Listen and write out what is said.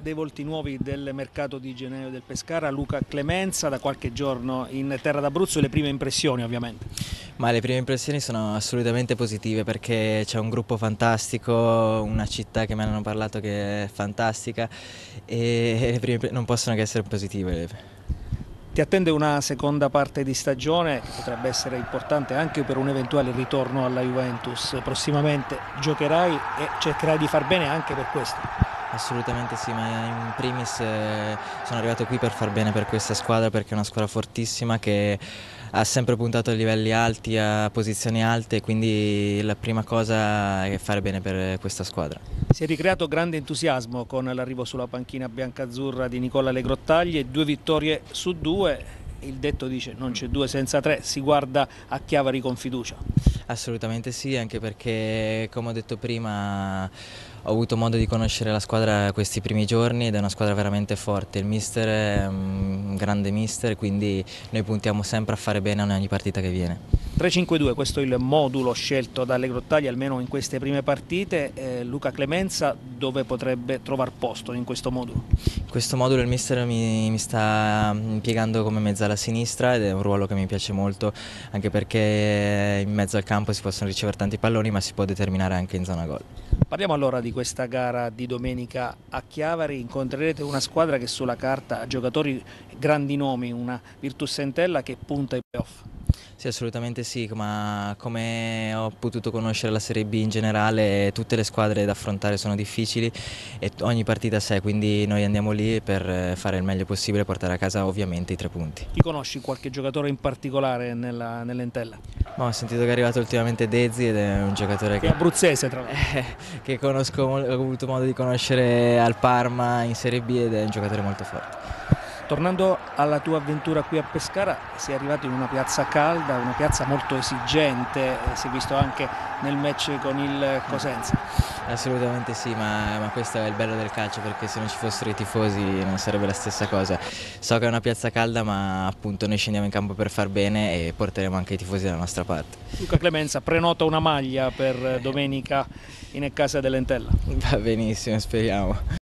dei volti nuovi del mercato di Geneo del Pescara, Luca Clemenza, da qualche giorno in terra d'Abruzzo le prime impressioni ovviamente. Ma le prime impressioni sono assolutamente positive perché c'è un gruppo fantastico, una città che mi hanno parlato che è fantastica e le prime non possono che essere positive. Ti attende una seconda parte di stagione che potrebbe essere importante anche per un eventuale ritorno alla Juventus. Prossimamente giocherai e cercherai di far bene anche per questo. Assolutamente sì, ma in primis eh, sono arrivato qui per far bene per questa squadra perché è una squadra fortissima che ha sempre puntato a livelli alti, a posizioni alte, quindi la prima cosa è fare bene per questa squadra. Si è ricreato grande entusiasmo con l'arrivo sulla panchina bianca-azzurra di Nicola Legrottaglie, due vittorie su due, il detto dice non c'è due senza tre, si guarda a Chiavari con fiducia. Assolutamente sì, anche perché come ho detto prima ho avuto modo di conoscere la squadra questi primi giorni ed è una squadra veramente forte, il mister è un grande mister quindi noi puntiamo sempre a fare bene in ogni partita che viene. 3-5-2, questo è il modulo scelto dalle Grottaglie almeno in queste prime partite, eh, Luca Clemenza dove potrebbe trovare posto in questo modulo? In questo modulo il mister mi, mi sta impiegando come mezzala sinistra ed è un ruolo che mi piace molto anche perché in mezzo al campo si possono ricevere tanti palloni ma si può determinare anche in zona gol. Parliamo allora di questa gara di domenica a Chiavari, incontrerete una squadra che sulla carta ha giocatori grandi nomi, una Virtus Entella che punta ai playoff. Sì, assolutamente sì, ma come ho potuto conoscere la Serie B in generale, tutte le squadre da affrontare sono difficili e ogni partita a sé, quindi noi andiamo lì per fare il meglio possibile e portare a casa ovviamente i tre punti. Chi conosci qualche giocatore in particolare nell'Entella? Nell ho sentito che è arrivato ultimamente Dezzi ed è un giocatore che... È abruzzese tra l'altro. che conosco, ho avuto modo di conoscere al Parma in Serie B ed è un giocatore molto forte. Tornando alla tua avventura qui a Pescara, sei arrivato in una piazza calda, una piazza molto esigente, si è visto anche nel match con il Cosenza. Assolutamente sì, ma, ma, questo è il bello del calcio perché se non ci fossero i tifosi non sarebbe la stessa cosa. So che è una piazza calda ma appunto noi scendiamo in campo per far bene e porteremo anche i tifosi dalla nostra parte. Luca Clemenza prenota una maglia per domenica in casa dell'Entella. Va benissimo, speriamo.